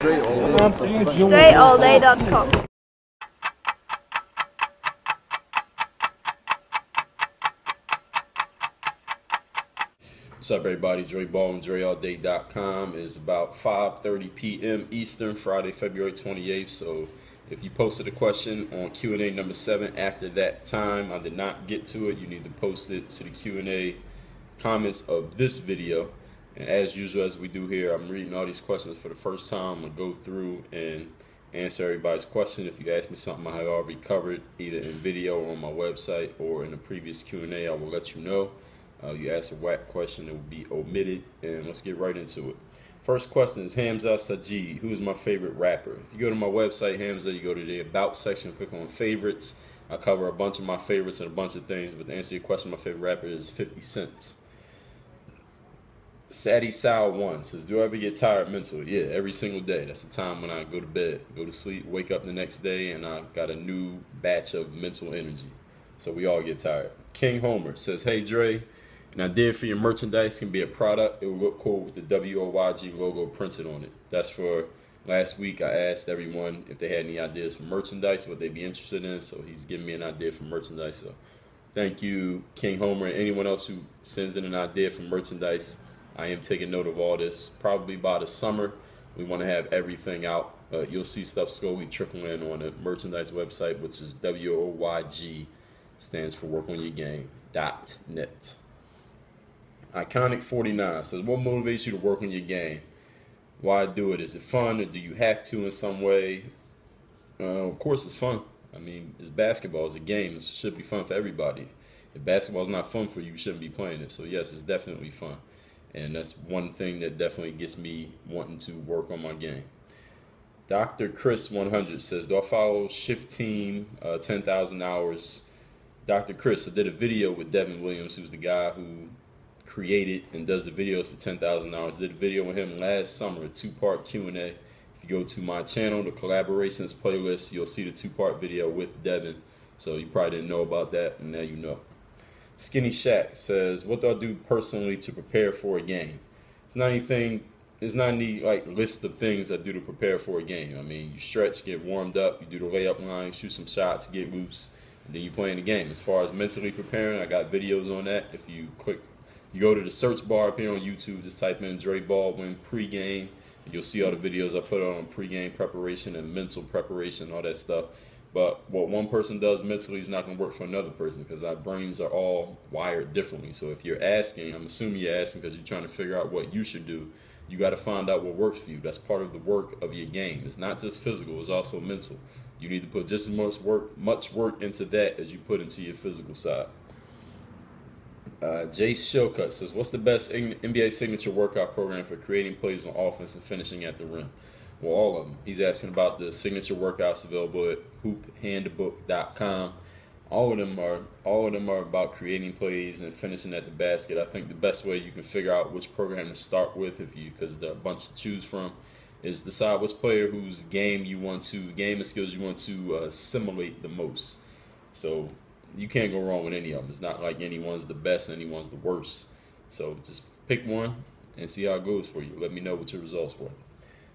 DreAllDay.com. What's up, everybody? Dre Baldwin DreAllDay.com is about 5:30 p.m. Eastern, Friday, February 28th. So, if you posted a question on Q&A number seven after that time, I did not get to it. You need to post it to the Q&A comments of this video. And as usual, as we do here, I'm reading all these questions for the first time. I'm gonna go through and answer everybody's question. If you ask me something I have already covered, either in video or on my website or in a previous Q&A, I will let you know. Uh, you ask a whack question, it will be omitted. And let's get right into it. First question is Hamza Sajid. Who is my favorite rapper? If you go to my website, Hamza, you go to the About section, click on Favorites. I cover a bunch of my favorites and a bunch of things. But to answer your question, my favorite rapper is 50 Cent. Sadie Sal one says, Do I ever get tired mentally? Yeah, every single day. That's the time when I go to bed, go to sleep, wake up the next day, and I got a new batch of mental energy. So we all get tired. King Homer says, Hey Dre, an idea for your merchandise can be a product. It will look cool with the WOYG logo printed on it. That's for last week. I asked everyone if they had any ideas for merchandise, what they'd be interested in. So he's giving me an idea for merchandise. So thank you, King Homer, and anyone else who sends in an idea for merchandise. I am taking note of all this. Probably by the summer, we want to have everything out. Uh, you'll see stuff slowly trickle in on the merchandise website, which is WOYG, stands for Work on Your Game dot net. Iconic 49 says, What motivates you to work on your game? Why do it? Is it fun or do you have to in some way? Uh, of course, it's fun. I mean, it's basketball, it's a game. It should be fun for everybody. If basketball is not fun for you, you shouldn't be playing it. So, yes, it's definitely fun. And that's one thing that definitely gets me wanting to work on my game. Dr. Chris 100 says, Do I follow Shift Team uh, 10,000 hours? Dr. Chris, I did a video with Devin Williams, who's the guy who created and does the videos for ten thousand dollars. Did a video with him last summer, a two-part Q and A. If you go to my channel, the collaborations playlist, you'll see the two-part video with Devin. So you probably didn't know about that, and now you know. Skinny Shack says, "What do I do personally to prepare for a game? It's not anything. It's not any like list of things I do to prepare for a game. I mean, you stretch, get warmed up, you do the layup line, shoot some shots, get loose, and then you play in the game. As far as mentally preparing, I got videos on that. If you click you go to the search bar up here on YouTube, just type in Dre Baldwin pregame. And you'll see all the videos I put on pregame preparation and mental preparation, all that stuff. But what one person does mentally is not going to work for another person because our brains are all wired differently. So if you're asking, I'm assuming you're asking because you're trying to figure out what you should do. You got to find out what works for you. That's part of the work of your game. It's not just physical; it's also mental. You need to put just as much work, much work into that as you put into your physical side. Uh, Jace Shilcutt says, "What's the best NBA signature workout program for creating plays on offense and finishing at the rim?" Well, all of them. He's asking about the signature workouts available at hoophandbook.com. All of them are all of them are about creating plays and finishing at the basket. I think the best way you can figure out which program to start with, if you because there are a bunch to choose from, is decide which player whose game you want to game and skills you want to uh, simulate the most. So you can't go wrong with any of them. It's not like anyone's the best, anyone's the worst. So just pick one and see how it goes for you. Let me know what your results were.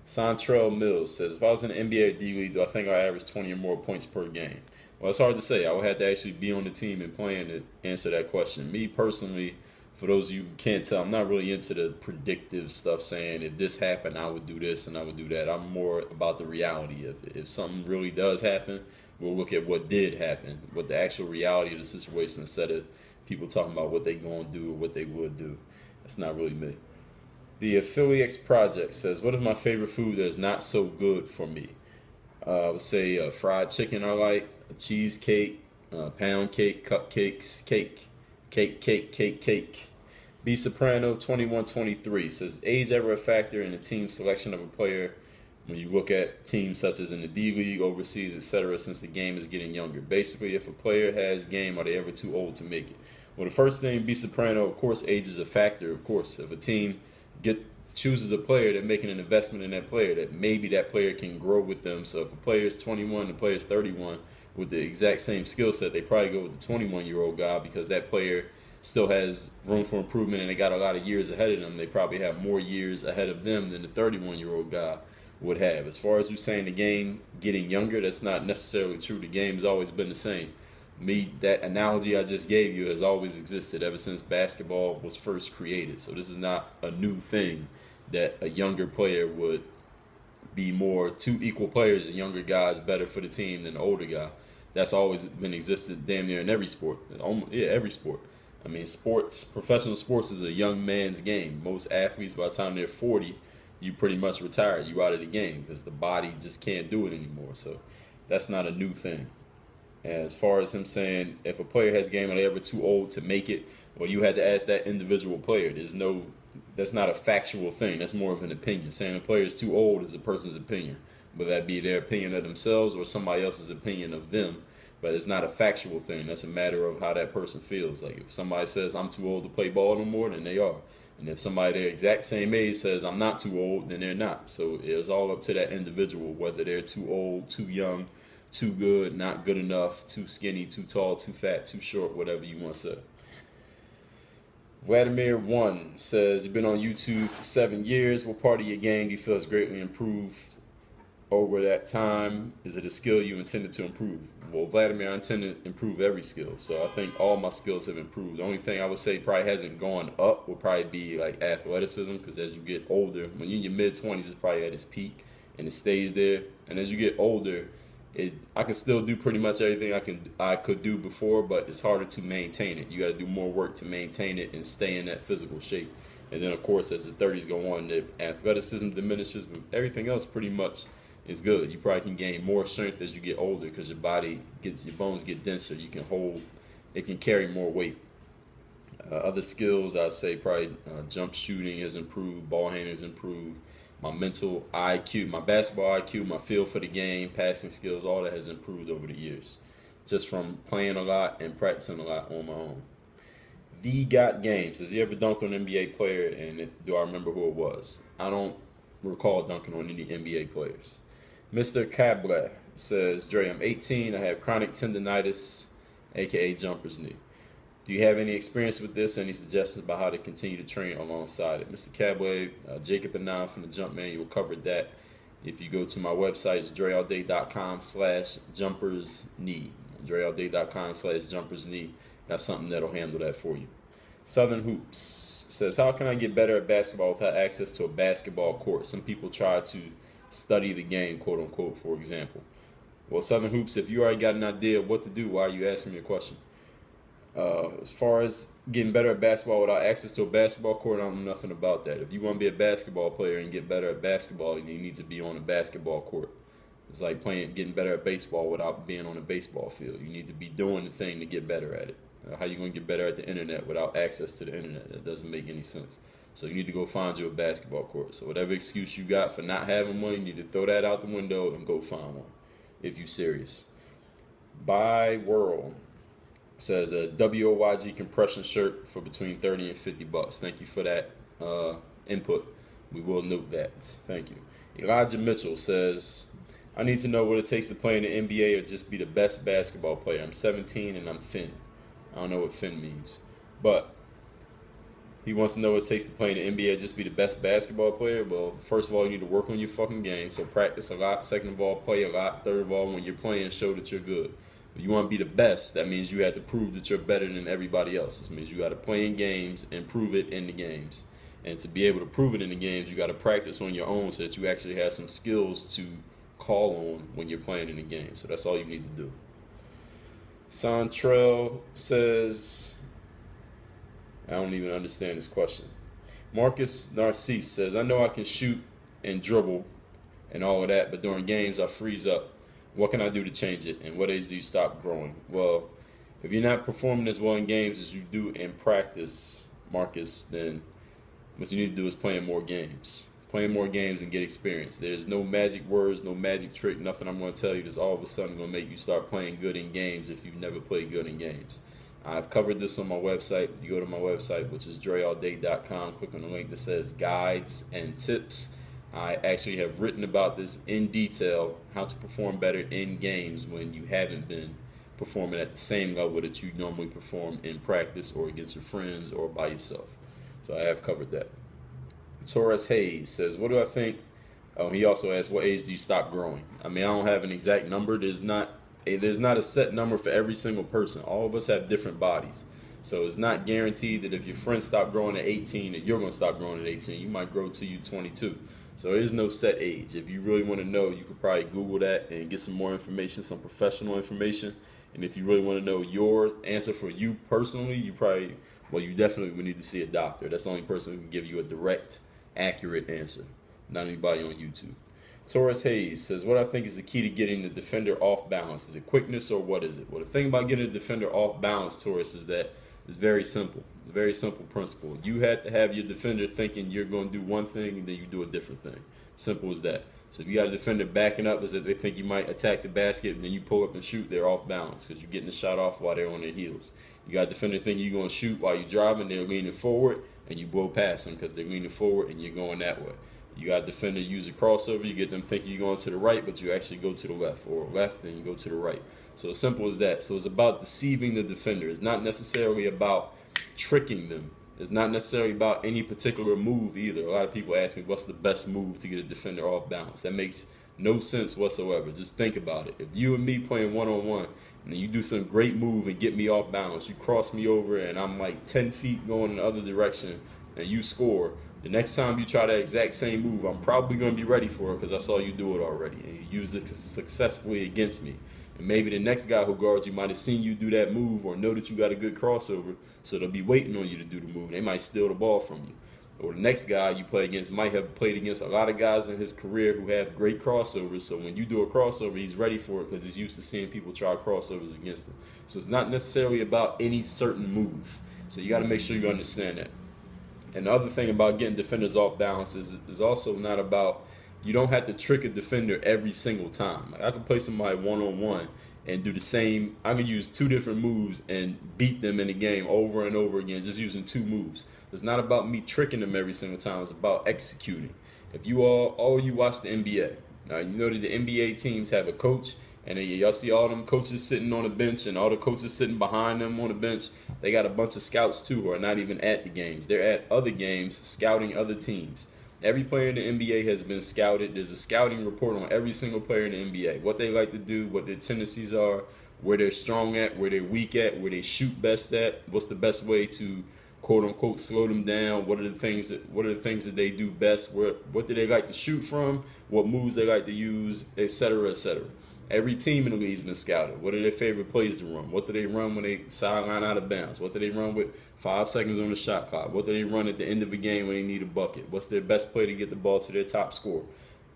Santrell Mills says, if I was in the NBA D League, do I think I average 20 or more points per game? Well, it's hard to say. I would have to actually be on the team and playing to answer that question. Me personally, for those of you who can't tell, I'm not really into the predictive stuff saying if this happened, I would do this and I would do that. I'm more about the reality of it. If something really does happen, we'll look at what did happen, what the actual reality of the situation instead of people talking about what they going to do or what they would do. That's not really me. The Affiliates Project says, What is my favorite food that is not so good for me? Uh, I would say uh, fried chicken I like, cheesecake, uh, pound cake, cupcakes, cake, cake, cake, cake, cake. B Soprano 2123 says, Age ever a factor in the team selection of a player when you look at teams such as in the D League, overseas, etc., since the game is getting younger. Basically, if a player has game, are they ever too old to make it? Well, the first thing, B Soprano, of course, age is a factor. Of course, if a team get chooses a player, they're making an investment in that player that maybe that player can grow with them. So if a player is 21, the player is 31 with the exact same skill set, they probably go with the 21 year old guy because that player still has room for improvement and they got a lot of years ahead of them. They probably have more years ahead of them than the 31 year old guy would have. As far as you saying the game getting younger, that's not necessarily true. The game has always been the same. Me, that analogy I just gave you has always existed ever since basketball was first created. So this is not a new thing that a younger player would be more two equal players. A younger guy is better for the team than the older guy. That's always been existed damn near in every sport. Yeah, every sport. I mean, sports, professional sports is a young man's game. Most athletes, by the time they're 40, you pretty much retire. You out of the game because the body just can't do it anymore. So that's not a new thing. As far as him saying if a player has game are they ever too old to make it, well, you had to ask that individual player. There's no, that's not a factual thing. That's more of an opinion. Saying a player is too old is a person's opinion, whether that be their opinion of themselves or somebody else's opinion of them but it's not a factual thing. That's a matter of how that person feels. Like if somebody says I'm too old to play ball no more, then they are. And if somebody their exact same age says I'm not too old, then they're not. So it's all up to that individual whether they're too old, too young, too good, not good enough, too skinny, too tall, too fat, too short, whatever you want to say. Vladimir One says you've been on YouTube for seven years. What part of your game do you feel has greatly improved over that time? Is it a skill you intended to improve? Well, Vladimir, I intend to improve every skill. So I think all my skills have improved. The only thing I would say probably hasn't gone up would probably be like athleticism, because as you get older, when you're in your mid 20s, it's probably at its peak and it stays there. And as you get older, it I can still do pretty much everything I can I could do before, but it's harder to maintain it. You got to do more work to maintain it and stay in that physical shape. And then of course, as the 30s go on, the athleticism diminishes, but everything else pretty much is good. You probably can gain more strength as you get older because your body gets your bones get denser. You can hold, it can carry more weight. Uh, other skills, I'd say probably uh, jump shooting has improved, ball handling has improved. My mental IQ, my basketball IQ, my feel for the game, passing skills, all that has improved over the years, just from playing a lot and practicing a lot on my own. The Got Games. Has he ever dunked on an NBA player? And it, do I remember who it was? I don't recall dunking on any NBA players. Mr. Cable says, Dre, I'm 18. I have chronic tendonitis, aka jumper's knee. Do you have any experience with this? Any suggestions about how to continue to train alongside it? Mr. Cable, uh, Jacob and I from the Jump Manual covered that. If you go to my website, it's dreallday.com slash jumpers knee. dreallday.com slash jumpers knee. Got something that'll handle that for you. Southern Hoops says, How can I get better at basketball without access to a basketball court? Some people try to study the game, quote unquote, for example. Well, Southern Hoops, if you already got an idea of what to do, why are you asking me a question? Uh, as far as getting better at basketball without access to a basketball court, I don't know nothing about that. If you want to be a basketball player and get better at basketball, you need to be on a basketball court. It's like playing, getting better at baseball without being on a baseball field. You need to be doing the thing to get better at it. Uh, how you going to get better at the internet without access to the internet? That doesn't make any sense. So you need to go find you a basketball court. So whatever excuse you got for not having one, you need to throw that out the window and go find one if you're serious. Buy World says a WOYG compression shirt for between 30 and 50 bucks. Thank you for that uh, input. We will note that. Thank you. Elijah Mitchell says, I need to know what it takes to play in the NBA or just be the best basketball player. I'm 17 and I'm thin. I don't know what thin means. But he wants to know what it takes to play in the NBA, just be the best basketball player. Well, first of all, you need to work on your fucking game. So practice a lot. Second of all, play a lot. Third of all, when you're playing, show that you're good. You want to be the best, that means you have to prove that you're better than everybody else. This means you got to play in games and prove it in the games. And to be able to prove it in the games, you got to practice on your own so that you actually have some skills to call on when you're playing in the game. So that's all you need to do. Santrell says I don't even understand this question. Marcus Narcisse says, I know I can shoot and dribble and all of that, but during games I freeze up. What can I do to change it? And what age do you stop growing? Well, if you're not performing as well in games as you do in practice, Marcus, then what you need to do is playing more games. Playing more games and get experience. There's no magic words, no magic trick, nothing I'm going to tell you that's all of a sudden going to make you start playing good in games if you've never played good in games. I've covered this on my website. You go to my website, which is dreallday.com, click on the link that says guides and tips. I actually have written about this in detail, how to perform better in games when you haven't been performing at the same level that you normally perform in practice or against your friends or by yourself. So I have covered that. Torres Hayes says, What do I think Oh, he also asks, what age do you stop growing? I mean, I don't have an exact number. There's not a, there's not a set number for every single person. All of us have different bodies. So it's not guaranteed that if your friends stop growing at 18, that you're going to stop growing at 18. You might grow till you're 22. So there is no set age. If you really want to know, you could probably Google that and get some more information, some professional information. And if you really want to know your answer for you personally, you probably, well, you definitely would need to see a doctor. That's the only person who can give you a direct, accurate answer, not anybody on YouTube. Taurus Hayes says, What I think is the key to getting the defender off balance? Is it quickness or what is it? Well, the thing about getting a defender off balance, Taurus, is that it's very simple. Very simple principle. You have to have your defender thinking you're going to do one thing and then you do a different thing. Simple as that. So if you got a defender backing up as if they think you might attack the basket and then you pull up and shoot, they're off balance because you're getting the shot off while they're on their heels. You got a defender thinking you're going to shoot while you're driving, they're leaning forward and you blow past them because they're leaning forward and you're going that way. You got a defender use a crossover, you get them thinking you're going to the right, but you actually go to the left, or left, then you go to the right. So as simple as that. So it's about deceiving the defender. It's not necessarily about tricking them. It's not necessarily about any particular move either. A lot of people ask me, what's the best move to get a defender off balance? That makes no sense whatsoever. Just think about it. If you and me playing one on one, and you do some great move and get me off balance, you cross me over, and I'm like 10 feet going in the other direction, and you score, the next time you try that exact same move, I'm probably going to be ready for it because I saw you do it already and you used it successfully against me. And maybe the next guy who guards you might have seen you do that move or know that you got a good crossover, so they'll be waiting on you to do the move. They might steal the ball from you. Or the next guy you play against might have played against a lot of guys in his career who have great crossovers. So when you do a crossover, he's ready for it because he's used to seeing people try crossovers against him. So it's not necessarily about any certain move. So you got to make sure you understand that. And the other thing about getting defenders off balance is, is also not about you don't have to trick a defender every single time. Like I can play somebody one on one and do the same. I can use two different moves and beat them in the game over and over again, just using two moves. It's not about me tricking them every single time. It's about executing. If you all all you watch the NBA, now you know that the NBA teams have a coach and then y'all see all them coaches sitting on the bench and all the coaches sitting behind them on the bench. They got a bunch of scouts too who are not even at the games. They're at other games scouting other teams. Every player in the NBA has been scouted. There's a scouting report on every single player in the NBA. What they like to do, what their tendencies are, where they're strong at, where they're weak at, where they shoot best at, what's the best way to quote unquote slow them down, what are the things that what are the things that they do best, where what do they like to shoot from, what moves they like to use, etc. etc. Every team in the league's been scouted. What are their favorite plays to run? What do they run when they sideline out of bounds? What do they run with five seconds on the shot clock? What do they run at the end of a game when they need a bucket? What's their best play to get the ball to their top scorer?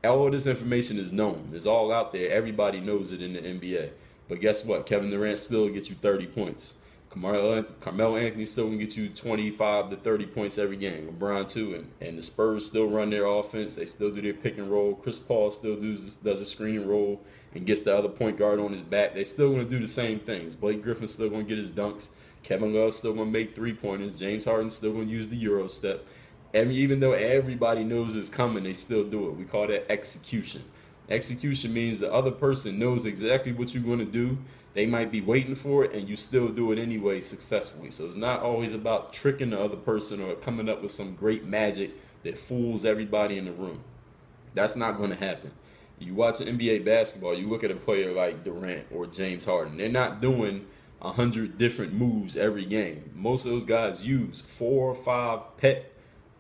All of this information is known. It's all out there. Everybody knows it in the NBA. But guess what? Kevin Durant still gets you 30 points. Carmelo, Carmelo Anthony still can get you 25 to 30 points every game. LeBron too, and, and the Spurs still run their offense. They still do their pick and roll. Chris Paul still does does a screen and roll and gets the other point guard on his back. They still going to do the same things. Blake Griffin's still going to get his dunks. Kevin Love's still going to make three pointers. James Harden's still going to use the Euro step. And even though everybody knows it's coming, they still do it. We call that execution. Execution means the other person knows exactly what you're going to do they might be waiting for it and you still do it anyway successfully. So it's not always about tricking the other person or coming up with some great magic that fools everybody in the room. That's not going to happen. You watch NBA basketball, you look at a player like Durant or James Harden. They're not doing a hundred different moves every game. Most of those guys use four or five pet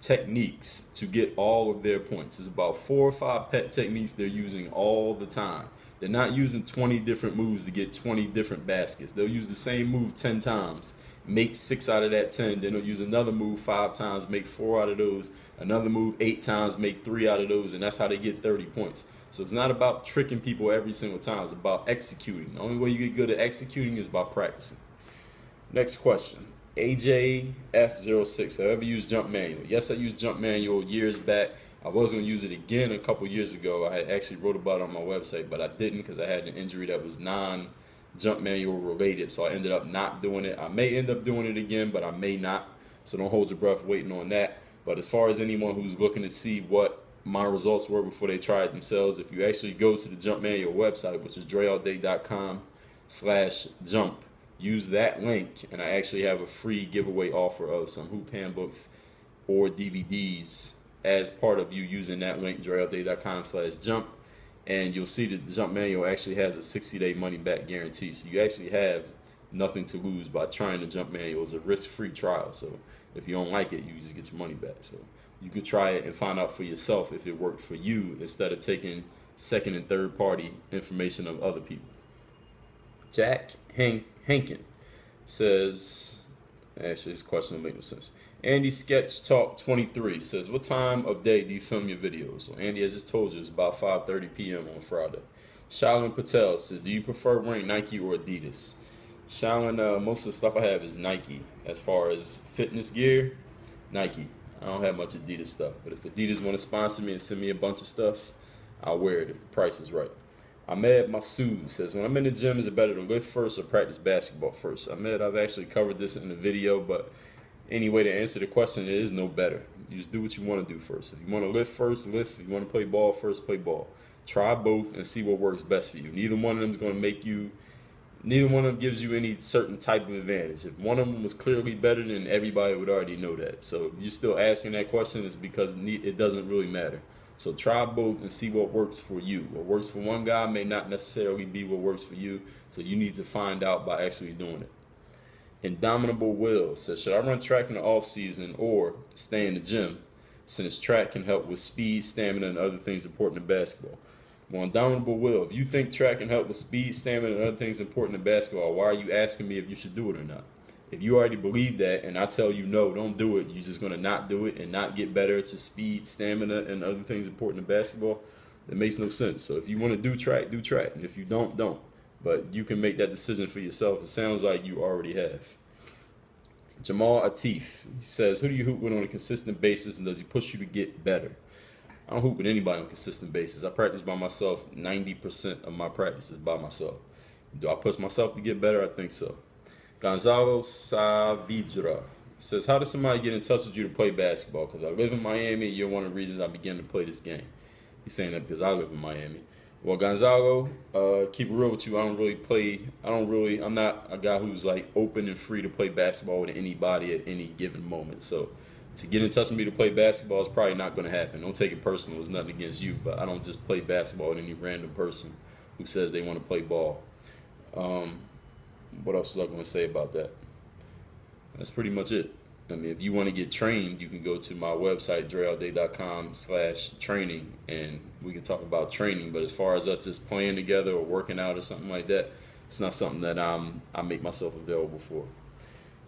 techniques to get all of their points. It's about four or five pet techniques they're using all the time. They're not using 20 different moves to get 20 different baskets. They'll use the same move 10 times, make six out of that 10. Then they'll use another move five times, make four out of those. Another move eight times, make three out of those. And that's how they get 30 points. So it's not about tricking people every single time. It's about executing. The only way you get good at executing is by practicing. Next question. AJF06. Have I ever used jump manual? Yes, I used jump manual years back. I was going to use it again a couple years ago. I actually wrote about it on my website, but I didn't because I had an injury that was non jump manual related. So I ended up not doing it. I may end up doing it again, but I may not. So don't hold your breath waiting on that. But as far as anyone who's looking to see what my results were before they tried themselves, if you actually go to the Jump Manual website, which is dreallday.com slash jump, use that link, and I actually have a free giveaway offer of some hoop handbooks or DVDs as part of you using that link, dreallday.com slash jump. And you'll see that the jump manual actually has a 60 day money back guarantee. So you actually have nothing to lose by trying the jump manual. It's a risk free trial. So if you don't like it, you just get your money back. So you can try it and find out for yourself if it worked for you instead of taking second and third party information of other people. Jack Hank Hankin says, actually, this question don't make no sense. Andy Sketch Talk 23 says, What time of day do you film your videos? So Andy, as just told you, it's about 5.30 p.m. on Friday. Shaolin Patel says, Do you prefer wearing Nike or Adidas? Shaolin, uh, most of the stuff I have is Nike. As far as fitness gear, Nike. I don't have much Adidas stuff. But if Adidas want to sponsor me and send me a bunch of stuff, I'll wear it if the price is right. Ahmed Masood says, when I'm in the gym, is it better to lift first or practice basketball first? Ahmed, I've actually covered this in the video, but any way to answer the question, it is no better. You just do what you want to do first. If you want to lift first, lift. If you want to play ball first, play ball. Try both and see what works best for you. Neither one of them is going to make you, neither one of them gives you any certain type of advantage. If one of them was clearly better, then everybody would already know that. So you're still asking that question, it's because it doesn't really matter. So try both and see what works for you. What works for one guy may not necessarily be what works for you. So you need to find out by actually doing it. Indomitable Will says, should I run track in the off season or stay in the gym? Since track can help with speed, stamina, and other things important in basketball. Well, Indomitable Will, if you think track can help with speed, stamina, and other things important in basketball, why are you asking me if you should do it or not? if you already believe that and I tell you no, don't do it, you're just going to not do it and not get better to speed, stamina, and other things important in basketball, that makes no sense. So if you want to do track, do track. And if you don't, don't. But you can make that decision for yourself. It sounds like you already have. Jamal Atif says, Who do you hoop with on a consistent basis and does he push you to get better? I don't hoop with anybody on a consistent basis. I practice by myself. 90% of my practice is by myself. Do I push myself to get better? I think so. Gonzalo Saavedra says, How does somebody get in touch with you to play basketball? Because I live in Miami, you're one of the reasons I began to play this game. He's saying that because I live in Miami. Well, Gonzalo, uh, keep it real with you. I don't really play. I don't really. I'm not a guy who's like open and free to play basketball with anybody at any given moment. So, to get in touch with me to play basketball is probably not going to happen. Don't take it personal. It's nothing against you, but I don't just play basketball with any random person who says they want to play ball. Um, what else was I going to say about that? That's pretty much it. I mean, if you want to get trained, you can go to my website, dreallday.com slash training, and we can talk about training. But as far as us just playing together or working out or something like that, it's not something that I'm, I make myself available for.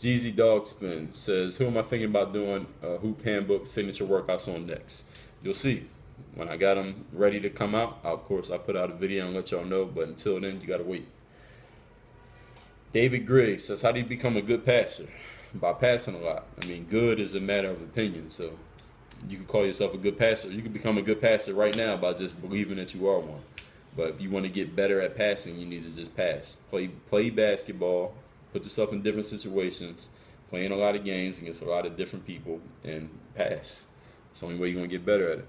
Jeezy Dogspin says, who am I thinking about doing a hoop handbook signature workouts on next? You'll see. When I got them ready to come out, of course, I put out a video and let y'all know. But until then, you got to wait. David Gray says, How do you become a good passer? By passing a lot. I mean, good is a matter of opinion. So you can call yourself a good passer. You can become a good passer right now by just believing that you are one. But if you want to get better at passing, you need to just pass. Play play basketball, put yourself in different situations, playing a lot of games against a lot of different people, and pass. It's the only way you're going to get better at it.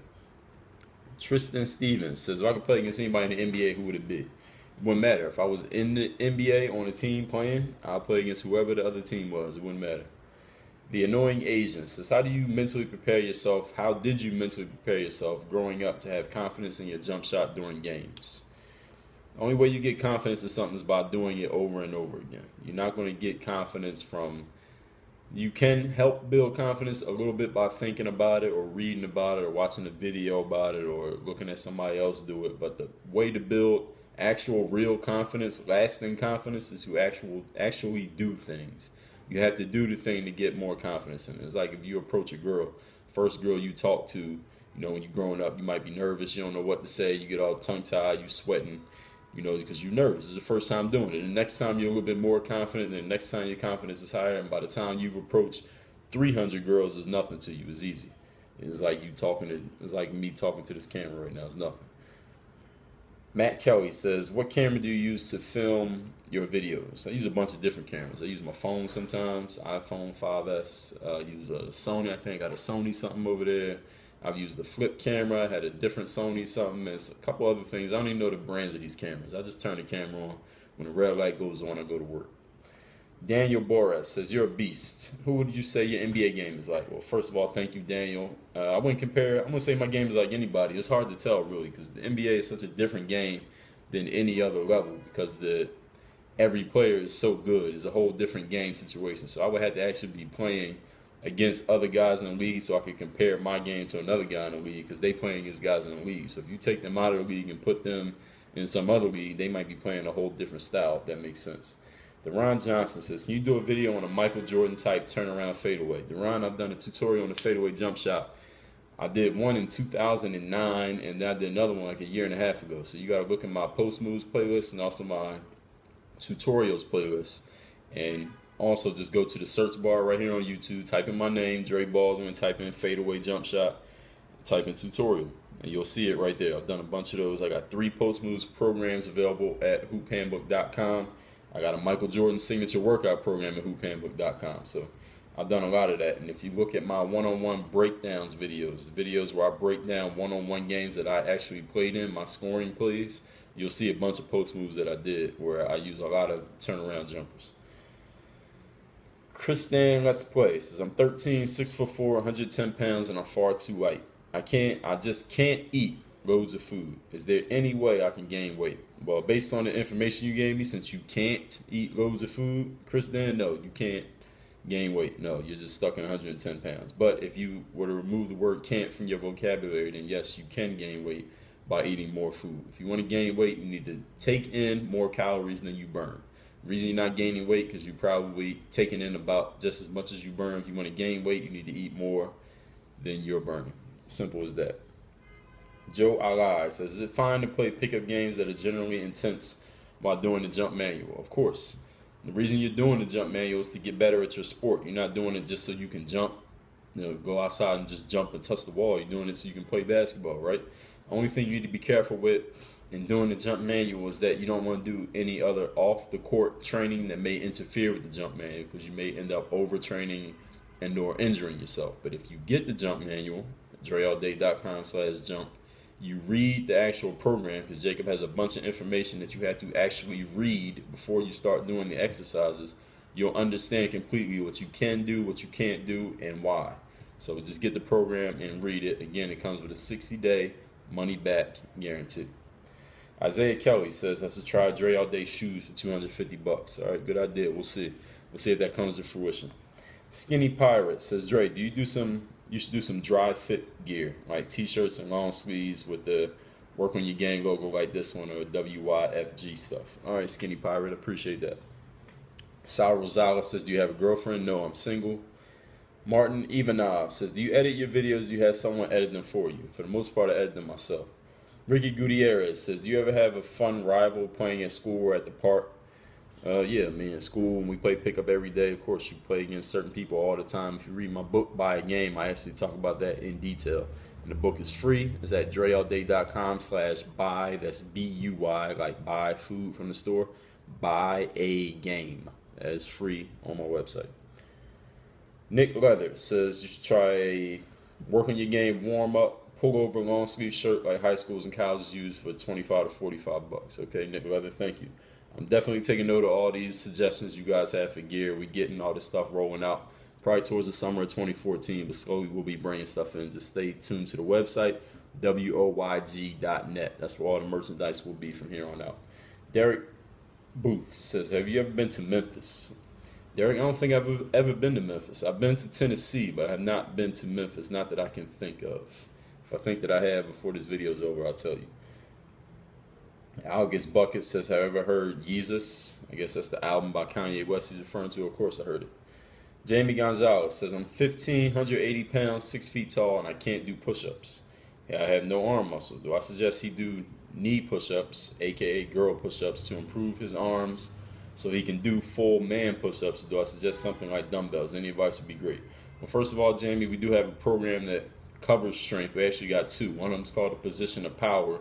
Tristan Stevens says, if I could play against anybody in the NBA, who would it be? It wouldn't matter. If I was in the NBA on a team playing, I'd play against whoever the other team was. It wouldn't matter. The annoying Asian says, How do you mentally prepare yourself? How did you mentally prepare yourself growing up to have confidence in your jump shot during games? Only way you get confidence in something is by doing it over and over again. You're not going to get confidence from. You can help build confidence a little bit by thinking about it or reading about it or watching a video about it or looking at somebody else do it. But the way to build actual real confidence, lasting confidence is to actual actually do things. You have to do the thing to get more confidence in it. It's like if you approach a girl, first girl you talk to, you know, when you're growing up, you might be nervous, you don't know what to say, you get all tongue tied, you sweating, you know, because you're nervous. It's the first time doing it. And the next time you're a little bit more confident, and the next time your confidence is higher, and by the time you've approached 300 girls, is nothing to you. It's easy. It's like you talking to, it's like me talking to this camera right now. It's nothing. Matt Kelly says, "What camera do you use to film your videos?" I use a bunch of different cameras. I use my phone sometimes, iPhone 5s. I use a Sony. I think I got a Sony something over there. I've used the flip camera. Had a different Sony something. It's a couple other things. I don't even know the brands of these cameras. I just turn the camera on when the red light goes on. I go to work. Daniel Boras says you're a beast. Who would you say your NBA game is like? Well, first of all, thank you, Daniel. Uh, I wouldn't compare. I'm gonna say my game is like anybody. It's hard to tell really because the NBA is such a different game than any other level because the every player is so good. It's a whole different game situation. So I would have to actually be playing against other guys in the league so I could compare my game to another guy in the league because they playing against guys in the league. So if you take them out of the league and put them in some other league, they might be playing a whole different style. If that makes sense. Deron Johnson says, "Can you do a video on a Michael Jordan type turnaround fadeaway?" Deron, I've done a tutorial on the fadeaway jump shot. I did one in 2009, and then I did another one like a year and a half ago. So you got to look at my post moves playlist and also my tutorials playlist, and also just go to the search bar right here on YouTube, type in my name, Dre Baldwin, type in fadeaway jump shot, type in tutorial, and you'll see it right there. I've done a bunch of those. I got three post moves programs available at hoophandbook.com. I got a Michael Jordan signature workout program at hoophandbook.com. So I've done a lot of that. And if you look at my one-on-one breakdowns videos, videos where I break down one-on-one games that I actually played in, my scoring plays, you'll see a bunch of post moves that I did where I use a lot of turnaround jumpers. Kristen Let's Play says I'm 13, 6 foot 4, 110 pounds, and I'm far too light. I can't, I just can't eat loads of food. Is there any way I can gain weight? Well, based on the information you gave me, since you can't eat loads of food, Chris Dan, no, you can't gain weight. No, you're just stuck in 110 pounds. But if you were to remove the word can't from your vocabulary, then yes, you can gain weight by eating more food. If you want to gain weight, you need to take in more calories than you burn. Reason you're not gaining weight because you're probably taking in about just as much as you burn. If you want to gain weight, you need to eat more than you're burning. Simple as that. Joe Alai says, Is it fine to play pickup games that are generally intense while doing the jump manual? Of course. The reason you're doing the jump manual is to get better at your sport. You're not doing it just so you can jump, you know, go outside and just jump and touch the wall. You're doing it so you can play basketball, right? The Only thing you need to be careful with in doing the jump manual is that you don't want to do any other off the court training that may interfere with the jump manual because you may end up overtraining and or injuring yourself. But if you get the jump manual, dreallday.com slash jump, you read the actual program because Jacob has a bunch of information that you have to actually read before you start doing the exercises. You'll understand completely what you can do, what you can't do, and why. So just get the program and read it. Again, it comes with a 60 day money back guarantee. Isaiah Kelly says I should try Dre all day shoes for 250 bucks. All right, good idea. We'll see. We'll see if that comes to fruition. Skinny Pirate says, Dre, do you do some you should do some dry fit gear, like t-shirts and long sleeves with the work on your gang logo like this one or WYFG stuff. All right, Skinny Pirate, appreciate that. Sal Rosales says, do you have a girlfriend? No, I'm single. Martin Ivanov says, do you edit your videos? Do you have someone edit them for you? For the most part, I edit them myself. Ricky Gutierrez says, do you ever have a fun rival playing at school or at the park? Uh, yeah, I mean, at school, when we play pickup every day, of course, you play against certain people all the time. If you read my book, Buy a Game, I actually talk about that in detail. And the book is free. It's at dreallday.com slash buy. That's B-U-Y, like buy food from the store. Buy a game. That is free on my website. Nick Leather says you should try a work on your game warm up pull over long sleeve shirt like high schools and colleges use for 25 to 45 bucks. Okay, Nick Leather, thank you. I'm definitely taking note of all these suggestions you guys have for gear. We're getting all this stuff rolling out probably towards the summer of 2014, but slowly we'll be bringing stuff in. Just stay tuned to the website, woyg.net. That's where all the merchandise will be from here on out. Derek Booth says, Have you ever been to Memphis? Derek, I don't think I've ever been to Memphis. I've been to Tennessee, but I have not been to Memphis, not that I can think of. I think that I have before this video is over, I'll tell you. August Bucket says, Have ever heard Yeezus? I guess that's the album by Kanye West he's referring to. Of course, I heard it. Jamie Gonzalez says, I'm 1,580 pounds, 6 feet tall, and I can't do push ups. Yeah, I have no arm muscle. Do I suggest he do knee push ups, aka girl push ups, to improve his arms so he can do full man push ups? Do I suggest something like dumbbells? Any advice would be great. Well, first of all, Jamie, we do have a program that covers strength. We actually got two. One of them is called a position of power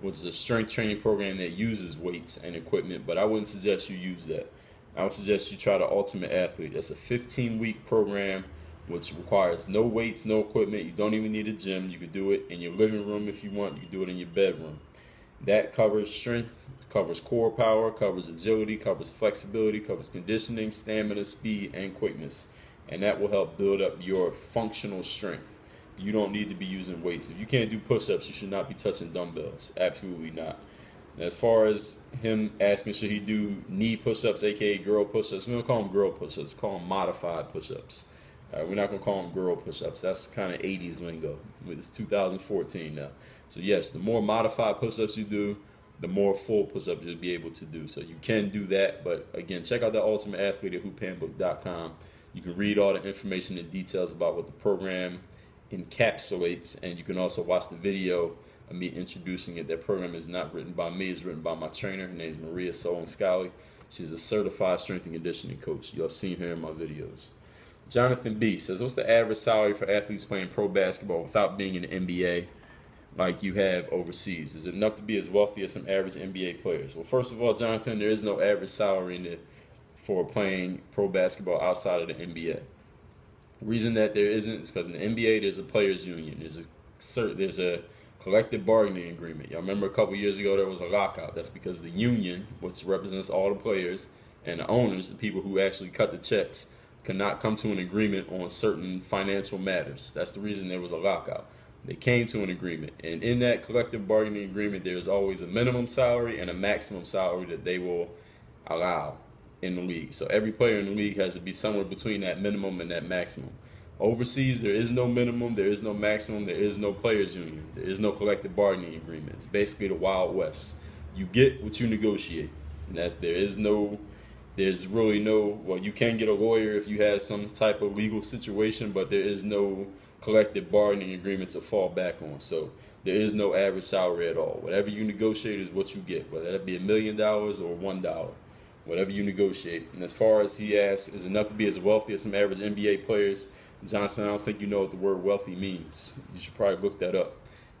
which is a strength training program that uses weights and equipment, but I wouldn't suggest you use that. I would suggest you try the Ultimate Athlete. That's a 15 week program which requires no weights, no equipment. You don't even need a gym. You can do it in your living room if you want. You can do it in your bedroom. That covers strength, Covers core power, covers agility, covers flexibility, covers conditioning, stamina, speed, and quickness. And that will help build up your functional strength. You don't need to be using weights. If you can't do push ups, you should not be touching dumbbells. Absolutely not. As far as him asking, should he do knee push ups, aka girl push ups? We don't call them girl push ups, call them modified push ups. Uh, we're not going to call them girl push ups. That's kind of 80s lingo. It's 2014 now. So, yes, the more modified push ups you do, the more full push ups you'll be able to do. So, you can do that. But again, check out the Ultimate Athlete at hoophandbook.com. You can read all the information and details about what the program encapsulates, and you can also watch the video of me introducing it. That program is not written by me, it's written by my trainer. Her name is Maria Solon. She's a certified strength and conditioning coach. Y'all seen her in my videos. Jonathan B says, What's the average salary for athletes playing pro basketball without being in the NBA like you have overseas? Is it enough to be as wealthy as some average NBA players? Well, first of all, Jonathan, there is no average salary in the, for playing pro basketball outside of the NBA. Reason that there isn't is because in the NBA there's a players union. There's a there's a collective bargaining agreement. Y'all remember a couple years ago there was a lockout. That's because the union, which represents all the players and the owners, the people who actually cut the checks, could not come to an agreement on certain financial matters. That's the reason there was a lockout. They came to an agreement, and in that collective bargaining agreement, there is always a minimum salary and a maximum salary that they will allow in the league. So every player in the league has to be somewhere between that minimum and that maximum. Overseas, there is no minimum, there is no maximum, there is no players' union, there is no collective bargaining agreement. It's basically the Wild West. You get what you negotiate, and that's there is no, there's really no. Well, you can get a lawyer if you have some type of legal situation, but there is no collective bargaining agreement to fall back on. So there is no average salary at all. Whatever you negotiate is what you get, whether that be a million dollars or one dollar whatever you negotiate. And as far as he asks, is enough to be as wealthy as some average NBA players? Jonathan, I don't think you know what the word wealthy means. You should probably look that up.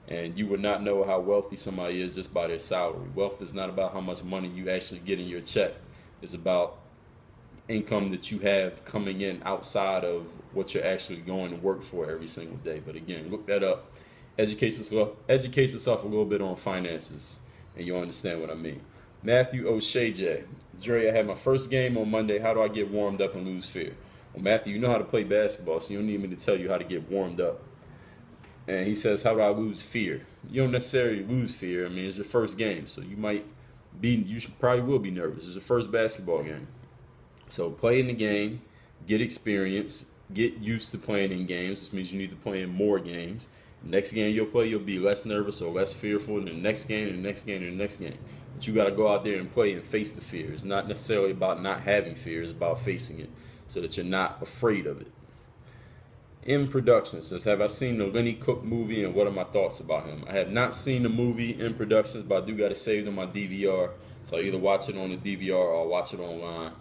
And you would not know how wealthy somebody is just by their salary. Wealth is not about how much money you actually get in your check. It's about income that you have coming in outside of what you're actually going to work for every single day. But again, look that up. Educate yourself, educate yourself a little bit on finances, and you'll understand what I mean. Matthew O'Shea J. Dre, I had my first game on Monday. How do I get warmed up and lose fear? Well, Matthew, you know how to play basketball, so you don't need me to tell you how to get warmed up. And he says, How do I lose fear? You don't necessarily lose fear. I mean, it's your first game, so you might be, you probably will be nervous. It's your first basketball game. So play in the game, get experience, get used to playing in games. This means you need to play in more games. Next game you'll play, you'll be less nervous or less fearful. And the next game, and the next game, and the next game. But you got to go out there and play and face the fear. It's not necessarily about not having fear, it's about facing it so that you're not afraid of it. In production says, Have I seen the Lenny Cooke movie and what are my thoughts about him? I have not seen the movie in productions, but I do got to save it saved on my DVR. So I either watch it on the DVR or watch it online.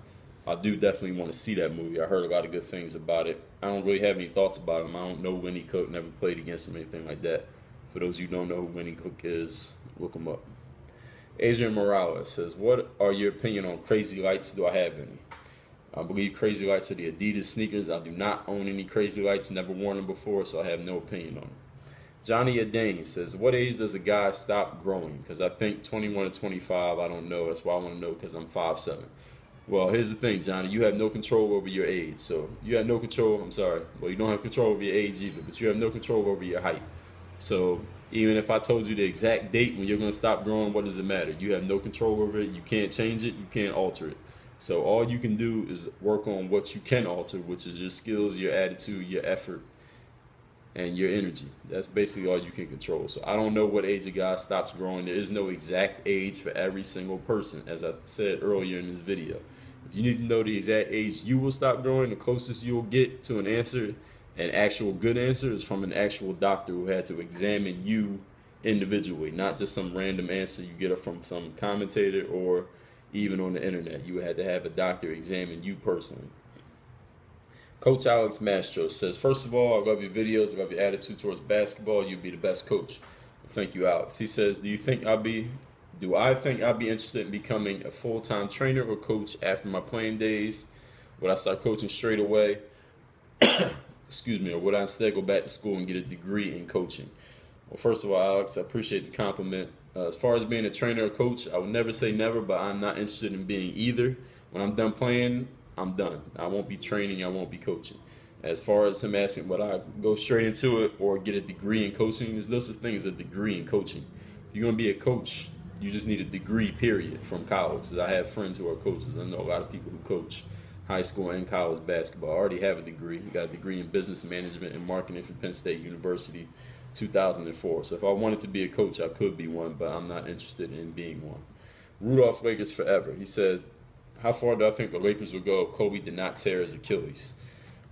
I do definitely want to see that movie. I heard a lot of good things about it. I don't really have any thoughts about him. I don't know Lenny Cooke, never played against him, anything like that. For those you who don't know who Lenny Cooke is, look him up. Adrian Morales says, What are your opinion on crazy lights? Do I have any? I believe crazy lights are the Adidas sneakers. I do not own any crazy lights, never worn them before, so I have no opinion on them. Johnny Adane says, What age does a guy stop growing? Because I think 21 to 25, I don't know. That's why I want to know because I'm 5'7. Well, here's the thing, Johnny. You have no control over your age. So you have no control. I'm sorry. Well, you don't have control over your age either, but you have no control over your height. So even if I told you the exact date when you're going to stop growing, what does it matter? You have no control over it. You can't change it. You can't alter it. So all you can do is work on what you can alter, which is your skills, your attitude, your effort, and your energy. That's basically all you can control. So I don't know what age a guy stops growing. There is no exact age for every single person, as I said earlier in this video. If you need to know the exact age you will stop growing, the closest you will get to an answer an actual good answer is from an actual doctor who had to examine you individually, not just some random answer you get from some commentator or even on the internet. You had to have a doctor examine you personally. Coach Alex Mastro says, First of all, I love your videos. I love your attitude towards basketball. You'd be the best coach. Thank you, Alex. He says, Do you think I'll be do I think I'll be interested in becoming a full time trainer or coach after my playing days? Would I start coaching straight away? Excuse me, or would I instead go back to school and get a degree in coaching? Well, first of all, Alex, I appreciate the compliment. Uh, as far as being a trainer or coach, I would never say never, but I'm not interested in being either. When I'm done playing, I'm done. I won't be training, I won't be coaching. As far as him asking would I go straight into it or get a degree in coaching, there's no such thing as a degree in coaching. If you're going to be a coach, you just need a degree, period, from college. I have friends who are coaches. I know a lot of people who coach high school and college basketball. I already have a degree. I got a degree in business management and marketing from Penn State University, 2004. So if I wanted to be a coach, I could be one, but I'm not interested in being one. Rudolph Lakers forever. He says, "How far do I think the Lakers would go if Kobe did not tear his Achilles?"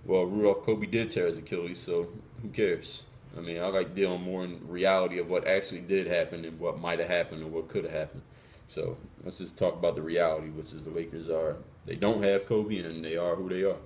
Well, Rudolph Kobe did tear his Achilles, so who cares? I mean, I like dealing more in reality of what actually did happen and what might have happened and what could have happened. So let's just talk about the reality, which is the Lakers are they don't have Kobe and they are who they are.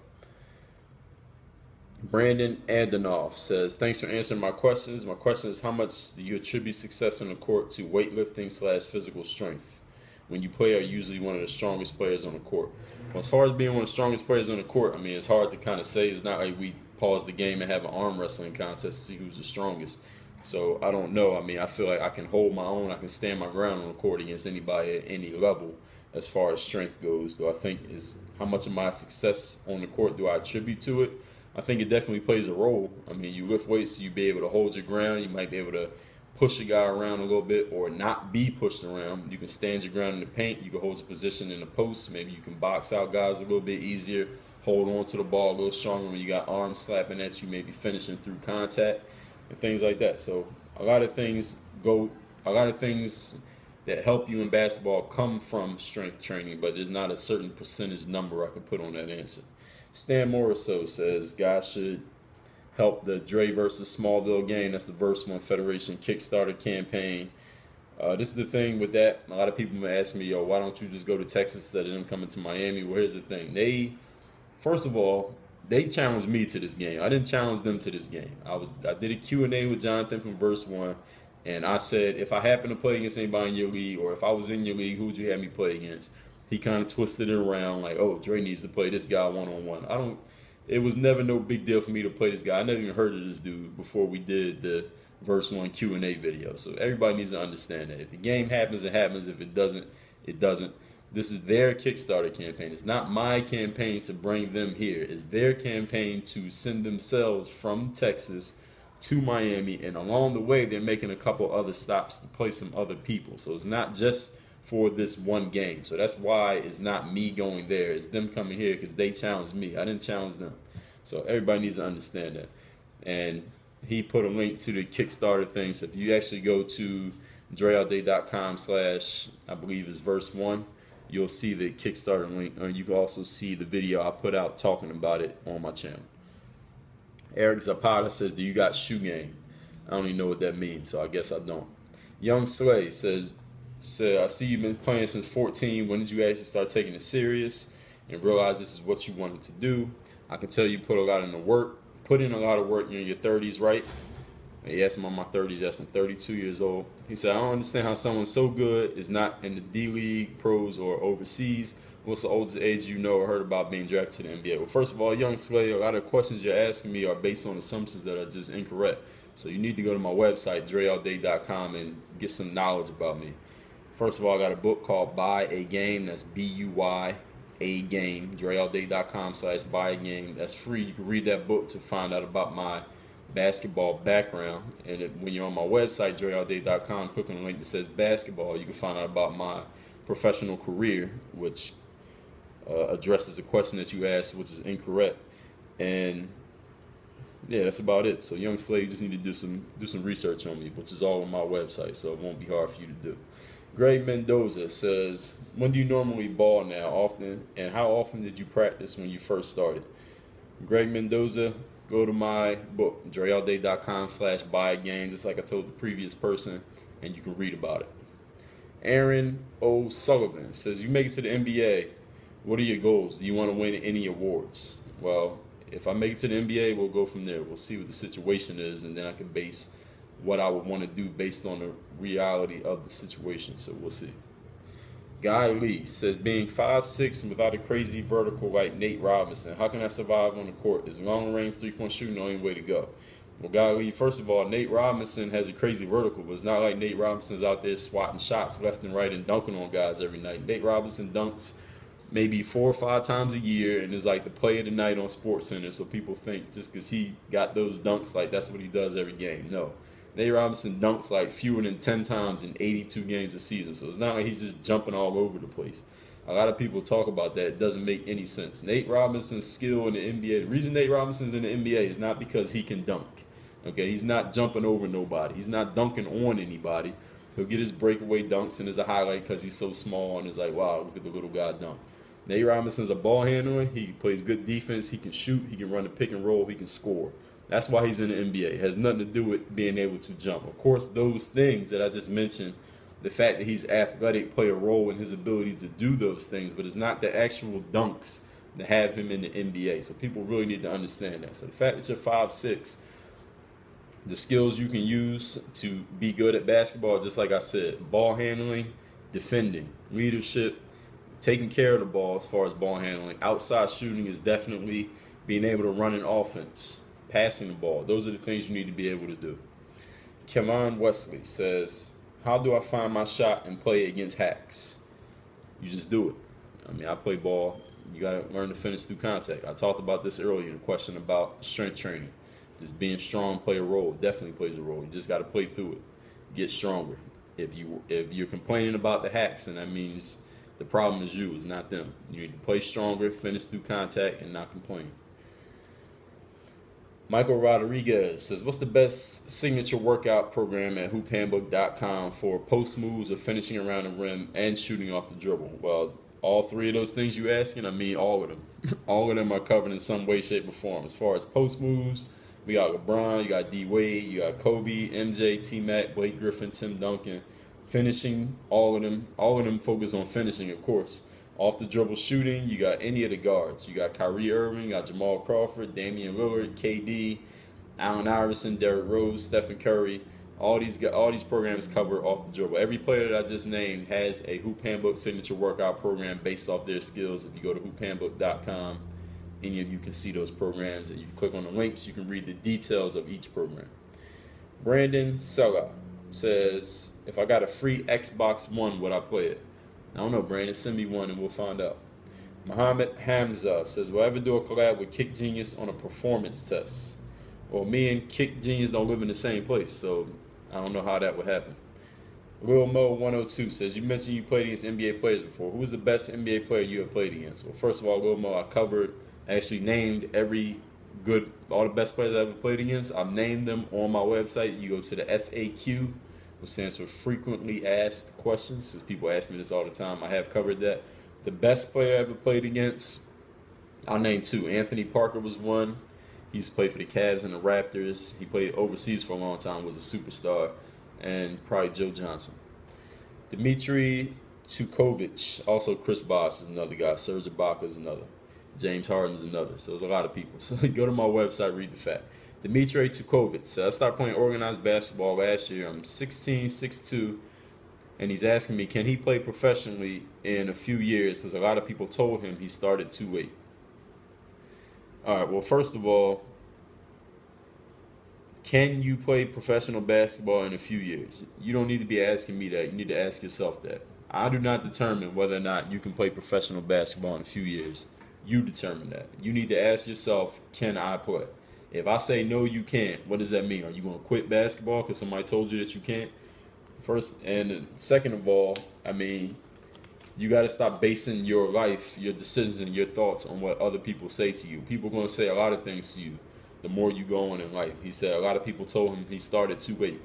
Brandon Adenoff says, Thanks for answering my questions. My question is how much do you attribute success on the court to weightlifting slash physical strength? When you play are you usually one of the strongest players on the court. Well, as far as being one of the strongest players on the court, I mean it's hard to kind of say. It's not like we pause the game and have an arm wrestling contest to see who's the strongest. So I don't know. I mean, I feel like I can hold my own. I can stand my ground on the court against anybody at any level as far as strength goes. Do I think is how much of my success on the court do I attribute to it? I think it definitely plays a role. I mean, you lift weights, you be able to hold your ground. You might be able to push a guy around a little bit or not be pushed around. You can stand your ground in the paint. You can hold your position in the post. Maybe you can box out guys a little bit easier hold on to the ball a little stronger when you got arms slapping at you, maybe finishing through contact and things like that. So a lot of things go, a lot of things that help you in basketball come from strength training, but there's not a certain percentage number I can put on that answer. Stan Morriso says guys should help the Dre versus Smallville game. That's the Verse One Federation Kickstarter campaign. Uh, this is the thing with that. A lot of people may ask me, yo, why don't you just go to Texas instead of them coming to Miami? Well, here's the thing. They first of all, they challenged me to this game. I didn't challenge them to this game. I was I did a Q&A with Jonathan from Verse 1 and I said if I happen to play against anybody in your league or if I was in your league, who would you have me play against? He kind of twisted it around like, "Oh, Dre needs to play this guy one on one." I don't it was never no big deal for me to play this guy. I never even heard of this dude before we did the Verse 1 Q&A video. So everybody needs to understand that. If the game happens, it happens. If it doesn't, it doesn't. This is their Kickstarter campaign. It's not my campaign to bring them here. It's their campaign to send themselves from Texas to Miami. And along the way, they're making a couple other stops to play some other people. So it's not just for this one game. So that's why it's not me going there. It's them coming here because they challenged me. I didn't challenge them. So everybody needs to understand that. And he put a link to the Kickstarter thing. So if you actually go to dreallday.com slash, I believe is verse one, you'll see the Kickstarter link, or you can also see the video I put out talking about it on my channel. Eric Zapata says, Do you got shoe game? I don't even know what that means, so I guess I don't. Young Slay says, said, I see you've been playing since 14. When did you actually start taking it serious and realize this is what you wanted to do? I can tell you put a lot in the work, put in a lot of work. You're in your 30s, right? He asked him on my 30s. Yes, I'm 32 years old. He said, I don't understand how someone so good is not in the D League, pros, or overseas. What's the oldest age you know or heard about being drafted to the NBA? Well, first of all, young Slay, a lot of questions you're asking me are based on assumptions that are just incorrect. So you need to go to my website, dreallday.com, and get some knowledge about me. First of all, I got a book called Buy a Game. That's B U Y A Game. Dreallday.com slash buy a game. That's free. You can read that book to find out about my basketball background. And when you're on my website, dreallday.com, click on the link that says basketball, you can find out about my professional career, which uh, addresses the question that you asked, which is incorrect. And yeah, that's about it. So, young Slay, just need to do some do some research on me, which is all on my website, so it won't be hard for you to do. Greg Mendoza says, "When do you normally ball now? Often, and how often did you practice when you first started?" Greg Mendoza, go to my book, dreallday.com slash buy a game, just like I told the previous person, and you can read about it. Aaron O'Sullivan says, You make it to the NBA. What are your goals? Do you want to win any awards? Well, if I make it to the NBA, we'll go from there. We'll see what the situation is, and then I can base what I would want to do based on the reality of the situation. So we'll see. Guy Lee says, being five six and without a crazy vertical like Nate Robinson, how can I survive on the court? Is long range three point shooting the only way to go? Well, Guy Lee, first of all, Nate Robinson has a crazy vertical, but it's not like Nate Robinson's out there swatting shots left and right and dunking on guys every night. Nate Robinson dunks maybe four or five times a year and is like the play of the night on Sports Center. So people think just because he got those dunks, like that's what he does every game. No. Nate Robinson dunks like fewer than 10 times in 82 games a season. So it's not like he's just jumping all over the place. A lot of people talk about that. It doesn't make any sense. Nate Robinson's skill in the NBA, the reason Nate Robinson's in the NBA is not because he can dunk. Okay, he's not jumping over nobody. He's not dunking on anybody. He'll get his breakaway dunks and as a highlight because he's so small and it's like, wow, look at the little guy dunk. Nate Robinson's a ball handler. He plays good defense. He can shoot. He can run the pick and roll. He can score. That's why he's in the NBA. It has nothing to do with being able to jump. Of course, those things that I just mentioned, the fact that he's athletic play a role in his ability to do those things, but it's not the actual dunks that have him in the NBA. So people really need to understand that. So the fact that you're five six, the skills you can use to be good at basketball, just like I said, ball handling, defending, leadership, taking care of the ball as far as ball handling. Outside shooting is definitely being able to run an offense, passing the ball. Those are the things you need to be able to do. Kevon Wesley says, How do I find my shot and play against hacks? You just do it. I mean, I play ball. You got to learn to finish through contact. I talked about this earlier, the question about strength training. Just being strong play a role. definitely plays a role. You just got to play through it. Get stronger. If you if you're complaining about the hacks, then that means the problem is you, it's not them. You need to play stronger, finish through contact, and not complain. Michael Rodriguez says, What's the best signature workout program at hoophandbook.com for post moves or finishing around the rim and shooting off the dribble? Well, all three of those things you asking, I mean all of them. all of them are covered in some way, shape, or form. As far as post moves, we got LeBron, you got D Wade, you got Kobe, MJ, T Mac, Blake Griffin, Tim Duncan finishing, all of them, all of them focus on finishing, of course. Off the dribble shooting, you got any of the guards. You got Kyrie Irving, you got Jamal Crawford, Damian Lillard, KD, Allen Iverson, Derrick Rose, Stephen Curry. All these all these programs cover off the dribble. Every player that I just named has a Hoop Handbook signature workout program based off their skills. If you go to hoophandbook.com, any of you can see those programs. And you click on the links, you can read the details of each program. Brandon Sella says, if I got a free Xbox One, would I play it? I don't know, Brandon. Send me one and we'll find out. Muhammad Hamza says, will I ever do a collab with Kick Genius on a performance test? Well, me and Kick Genius don't live in the same place, so I don't know how that would happen. Lil Mo 102 says, you mentioned you played against NBA players before. Who was the best NBA player you have played against? Well, first of all, Lil Mo, I covered, actually named every good, all the best players I ever played against. I've named them on my website. You go to the FAQ which stands for frequently asked questions. Because people ask me this all the time. I have covered that. The best player I ever played against, I'll name two. Anthony Parker was one. He used to play for the Cavs and the Raptors. He played overseas for a long time, was a superstar. And probably Joe Johnson. Dmitry Tukovic, also Chris Bosh is another guy. Serge Ibaka is another. James Harden is another. So there's a lot of people. So go to my website, read the fact. Dmitry Tukovic. So I started playing organized basketball last year. I'm 16, 6'2", and he's asking me, can he play professionally in a few years? Because a lot of people told him he started too late. All right, well, first of all, can you play professional basketball in a few years? You don't need to be asking me that. You need to ask yourself that. I do not determine whether or not you can play professional basketball in a few years. You determine that. You need to ask yourself, can I play? If I say no, you can't, what does that mean? Are you going to quit basketball because somebody told you that you can't? First and second of all, I mean, you got to stop basing your life, your decisions, and your thoughts on what other people say to you. People are going to say a lot of things to you the more you go on in life. He said a lot of people told him he started too late.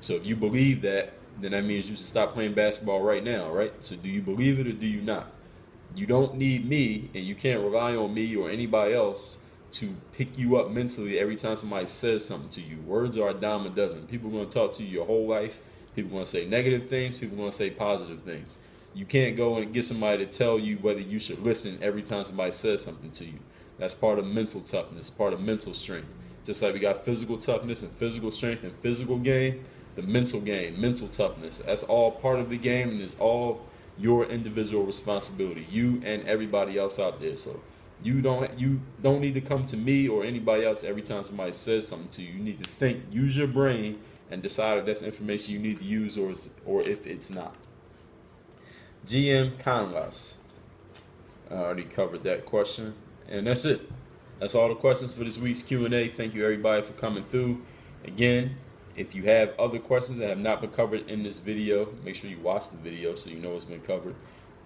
So if you believe that, then that means you should stop playing basketball right now, right? So do you believe it or do you not? You don't need me, and you can't rely on me or anybody else to pick you up mentally every time somebody says something to you. Words are a dime a dozen. People are going to talk to you your whole life. People are going to say negative things. People are going to say positive things. You can't go and get somebody to tell you whether you should listen every time somebody says something to you. That's part of mental toughness, part of mental strength. Just like we got physical toughness and physical strength and physical game, the mental game, mental toughness. That's all part of the game and it's all your individual responsibility, you and everybody else out there. So You don't you don't need to come to me or anybody else every time somebody says something to you. You need to think, use your brain, and decide if that's information you need to use or or if it's not. GM Conless. I already covered that question, and that's it. That's all the questions for this week's Q&A. Thank you everybody for coming through. Again, if you have other questions that have not been covered in this video, make sure you watch the video so you know what's been covered.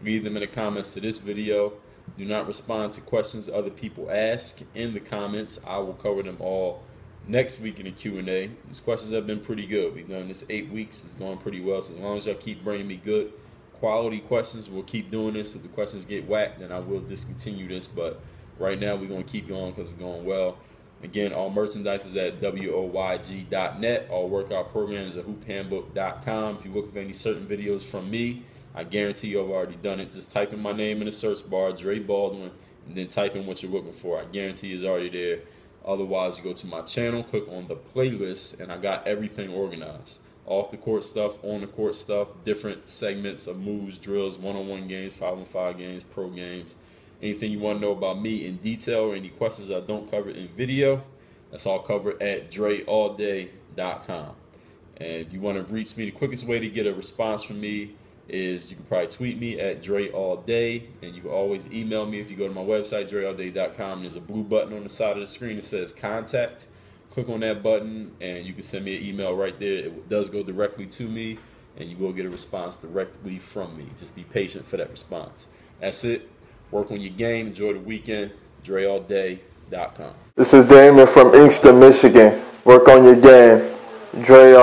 Leave them in the comments to this video. Do not respond to questions other people ask in the comments. I will cover them all next week in the Q&A. These questions have been pretty good. We've done this eight weeks. It's going pretty well. So as long as y'all keep bringing me good quality questions, we'll keep doing this. If the questions get whacked, then I will discontinue this. But right now, we're going to keep going because it's going well. Again, all merchandise is at woyg.net. All workout programs at hoophandbook.com. If you're looking for any certain videos from me, I guarantee you I've already done it. Just type in my name in the search bar, Dre Baldwin, and then type in what you're looking for. I guarantee it's already there. Otherwise, you go to my channel, click on the playlist, and I got everything organized. Off the court stuff, on the court stuff, different segments of moves, drills, one on one games, five on five games, pro games Anything you want to know about me in detail or any questions I don't cover in video, that's all covered at dreallday.com. And if you want to reach me, the quickest way to get a response from me is you can probably tweet me at Dre All Day, and you can always email me if you go to my website, dreallday.com. There's a blue button on the side of the screen that says contact. Click on that button, and you can send me an email right there. It does go directly to me, and you will get a response directly from me. Just be patient for that response. That's it. Work on your game. Enjoy the weekend. DreAllDay.com. This is Damon from Inkster, Michigan. Work on your game. Dre.